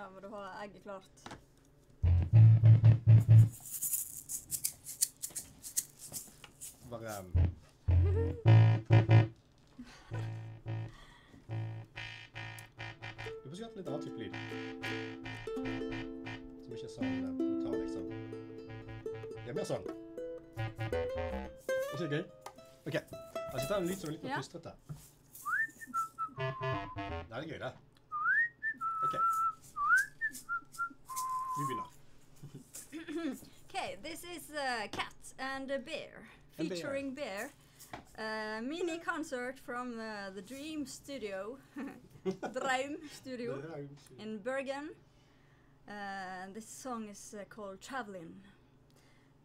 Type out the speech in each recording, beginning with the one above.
Da men du ha egget klart. Bare um, Du får hatt en litt annen type lyd. Som ikke er sånn eh, brutal, liksom. Det er mer sånn. Ikke det gøy? OK. Altså, ta en lyd som er litt mer Ja. pustrete. Det er gøy, det. OK. Okay, this is a cat and a bear, A bear. featuring bear. Uh, mini concert from uh, the Dream Studio, Dream Studio in Bergen. Uh, this song is uh, called Traveling,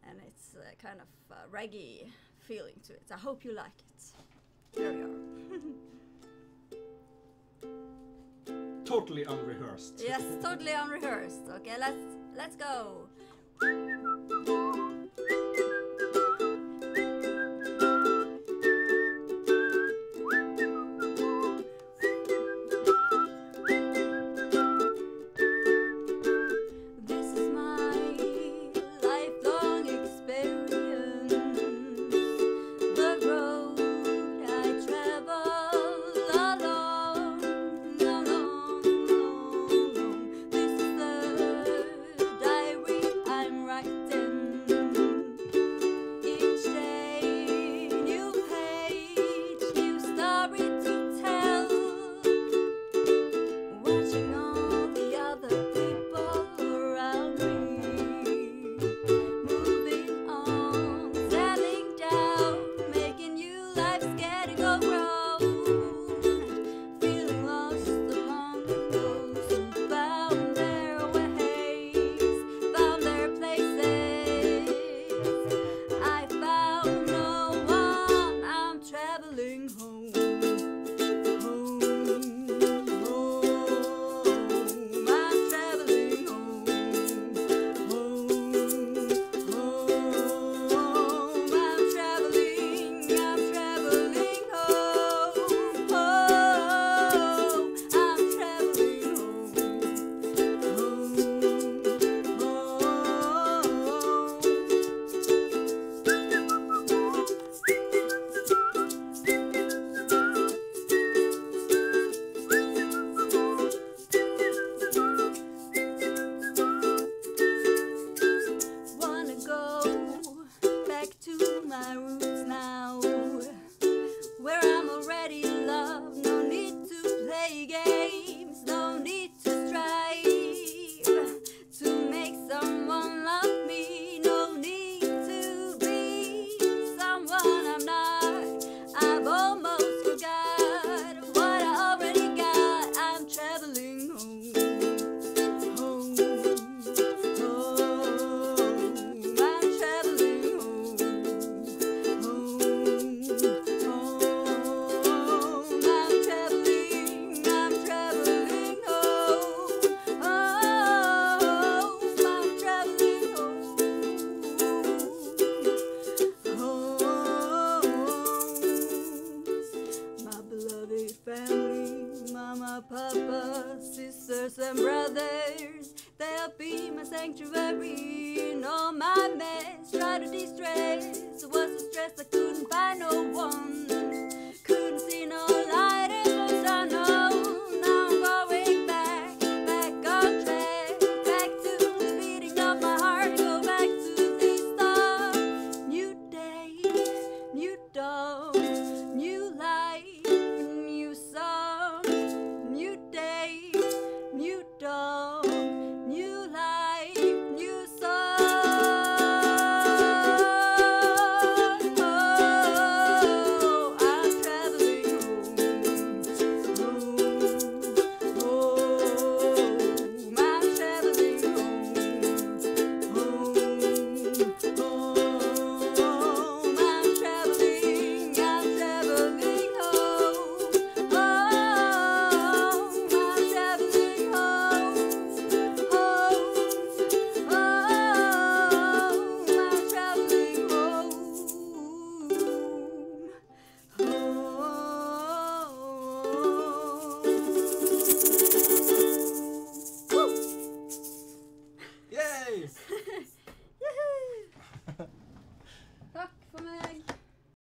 and it's uh, kind of uh, reggae feeling to it. I hope you like it. Here we are. Totally unrehearsed. yes, totally unrehearsed. Okay, let's let's go. Family, mama, papa, sisters and brothers, they'll be my sanctuary in all my mess. Try to de-stress, was the stress I